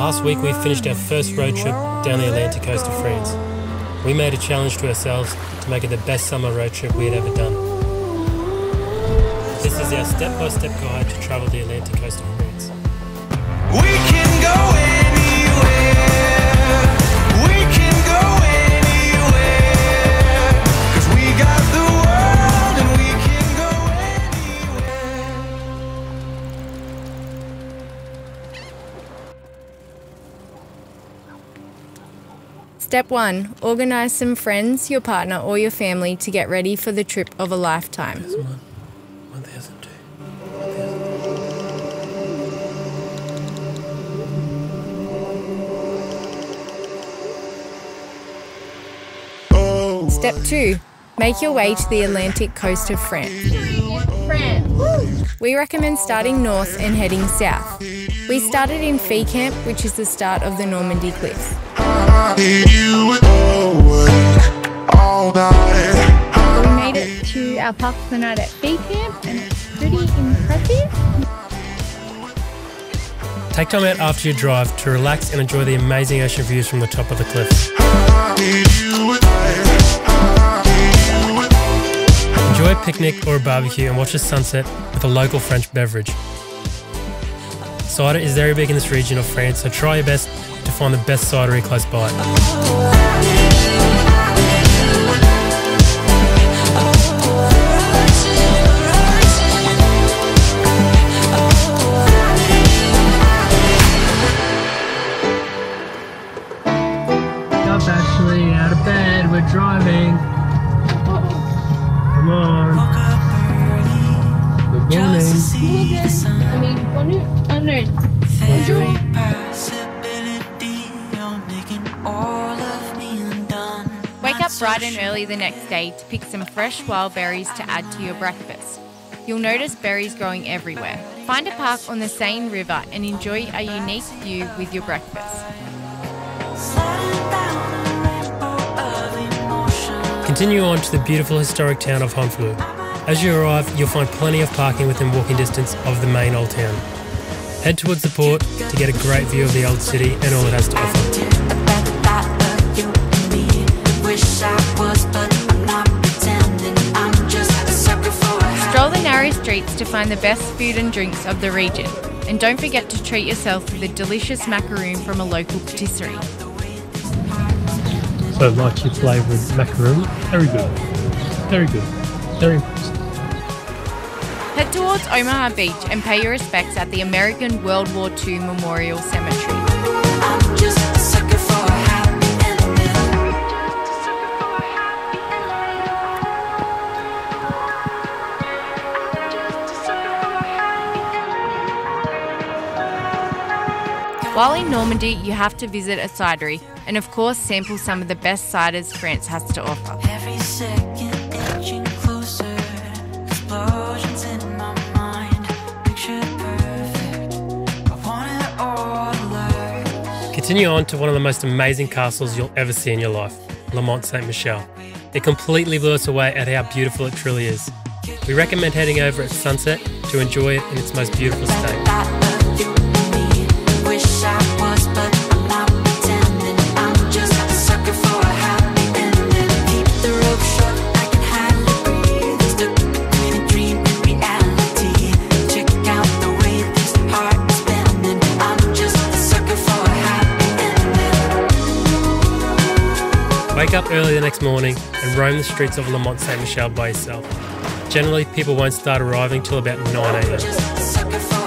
Last week we finished our first road trip down the Atlantic coast of France. We made a challenge to ourselves to make it the best summer road trip we had ever done. This is our step by step guide to travel the Atlantic coast of France. We Step 1 Organise some friends, your partner, or your family to get ready for the trip of a lifetime. Step 2 Make your way to the Atlantic coast of France. We recommend starting north and heading south. We started in Fécamp, which is the start of the Normandy Cliffs. You awake all night. We made it to our park for the night at Fécamp and it's pretty impressive. Take time out after your drive to relax and enjoy the amazing ocean views from the top of the cliffs. Enjoy a picnic or a barbecue and watch the sunset with a local French beverage. Cider is very big in this region of France, so try your best to find the best cidery close by. Up actually, out of bed, we're driving. Come on. Good morning. I mean, bonjour. Oh, no. Bonjour. Bright and early the next day to pick some fresh wild berries to add to your breakfast. You'll notice berries growing everywhere. Find a park on the Seine River and enjoy a unique view with your breakfast. Continue on to the beautiful historic town of Honfleur. As you arrive, you'll find plenty of parking within walking distance of the main old town. Head towards the port to get a great view of the old city and all it has to offer. To find the best food and drinks of the region. And don't forget to treat yourself with a delicious macaroon from a local patisserie. So lychee flavoured macaroon, very good. Very good. Very impressed. Head towards Omaha Beach and pay your respects at the American World War II Memorial Cemetery. While in Normandy, you have to visit a cidery and, of course, sample some of the best ciders France has to offer. Every second inching closer, explosions in my mind, picture perfect. I want it all alert. Continue on to one of the most amazing castles you'll ever see in your life, La Mont Saint Michel. It completely blew us away at how beautiful it truly is. We recommend heading over at sunset to enjoy it in its most beautiful state. Wake up early the next morning and roam the streets of La Mont Saint Michel by yourself. Generally, people won't start arriving till about 9 am.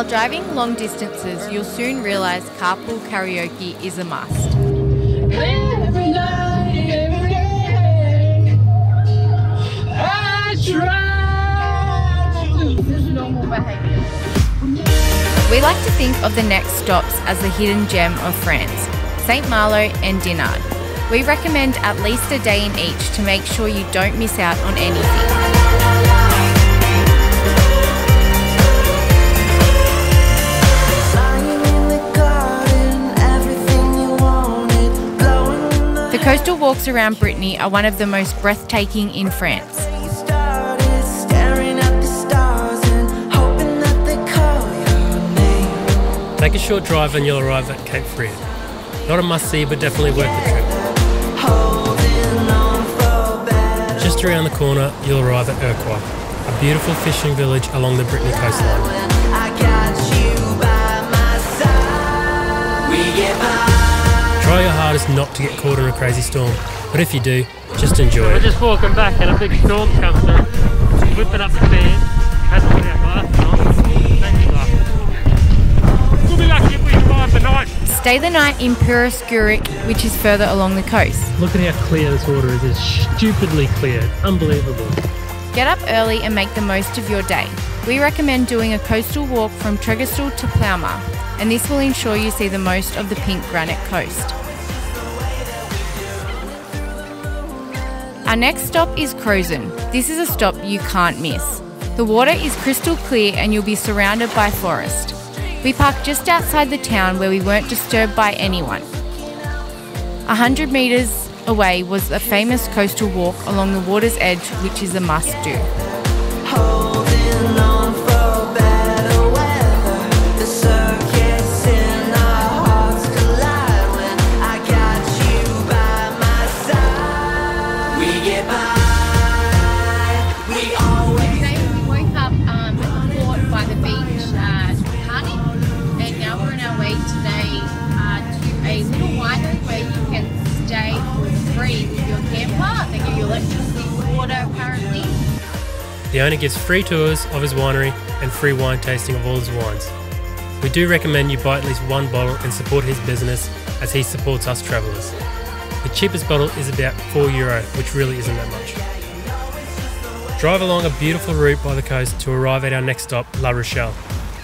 While driving long distances, you'll soon realize carpool karaoke is a must. Every night, every day, I try to. This is normal behavior. We like to think of the next stops as the hidden gem of France, St. Malo and Dinard. We recommend at least a day in each to make sure you don't miss out on anything. Coastal walks around Brittany are one of the most breathtaking in France. started staring at the stars and hoping that they call your name. Take a short drive and you'll arrive at Cap Fréhel. Not a must see, but definitely worth the trip. Holding on for better. Just around the corner, you'll arrive at Erquy, a beautiful fishing village along the Brittany coastline. Try your hardest not to get caught in a crazy storm, but if you do, just enjoy it. We're just walking back and a big storm comes through, whipping up the sand. Hasn't put our glasses on. We'll be back if we survive the night. Stay the night in Perros-Guirec, which is further along the coast. Look at how clear this water is. It's stupidly clear. Unbelievable. Get up early and make the most of your day. We recommend doing a coastal walk from Trégastel to Plough, and this will ensure you see the most of the pink granite coast. Our next stop is Crozon. This is a stop you can't miss. The water is crystal clear and you'll be surrounded by forest. We parked just outside the town where we weren't disturbed by anyone. A hundred metres away was a famous coastal walk along the water's edge, which is a must do. Apparently. The owner gives free tours of his winery and free wine tasting of all his wines. We do recommend you buy at least one bottle and support his business as he supports us travellers. The cheapest bottle is about 4 euro, which really isn't that much. Drive along a beautiful route by the coast to arrive at our next stop, La Rochelle.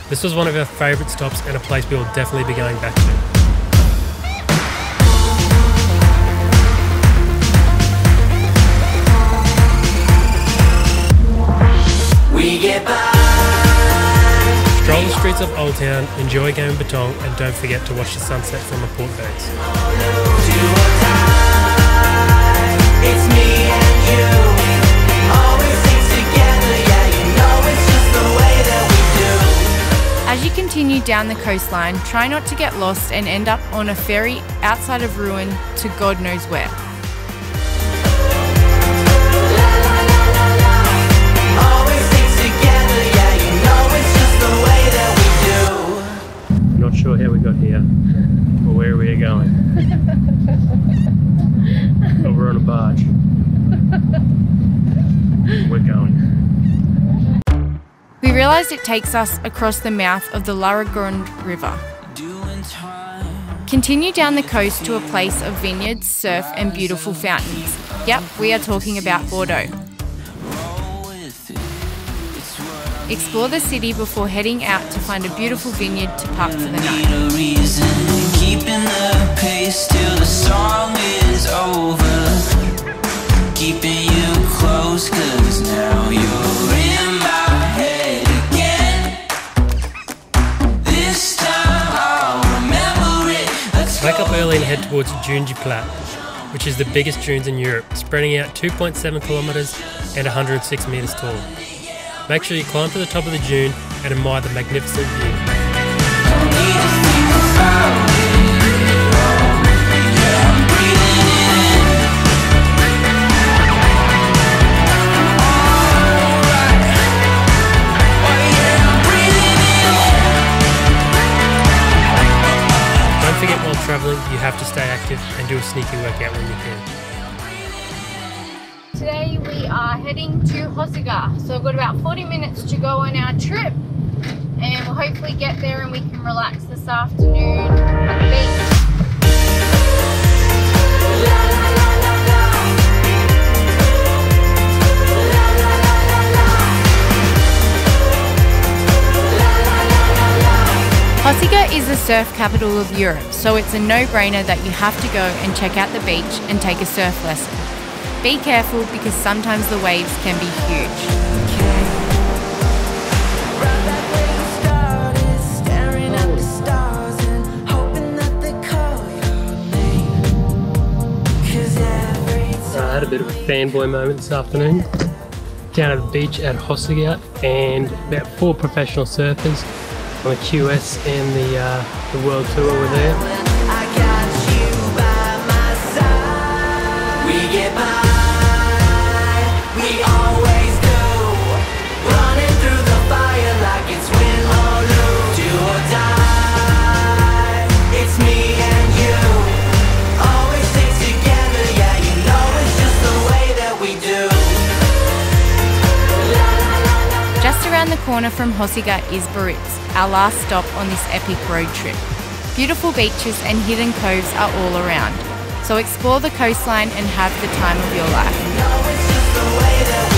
This was one of our favourite stops and a place we will definitely be going back to. Stroll the streets of Old Town, enjoy a game of Batong, and don't forget to watch the sunset from the port do. As you continue down the coastline, try not to get lost and end up on a ferry outside of Royan to God knows where. Realised it takes us across the mouth of the Laragond River. Continue down the coast to a place of vineyards, surf, and beautiful fountains. Yep, we are talking about Bordeaux. Explore the city before heading out to find a beautiful vineyard to park for the night. Head towards du Pilat, which is the biggest dunes in Europe, spreading out 2.7 kilometres and 106 metres tall. Make sure you climb to the top of the dune and admire the magnificent view. Are heading to Hossegor, so we've got about 40 minutes to go on our trip, and we'll hopefully get there and we can relax this afternoon at the beach. Is the surf capital of Europe, so it's a no-brainer that you have to go and check out the beach and take a surf lesson. Be careful because sometimes the waves can be huge. I had a bit of a fanboy moment this afternoon down at the beach at Hossegor and about four professional surfers on the QS and the, uh, the World Tour were there. corner from Hossegor is Biarritz, our last stop on this epic road trip. Beautiful beaches and hidden coves are all around, so explore the coastline and have the time of your life.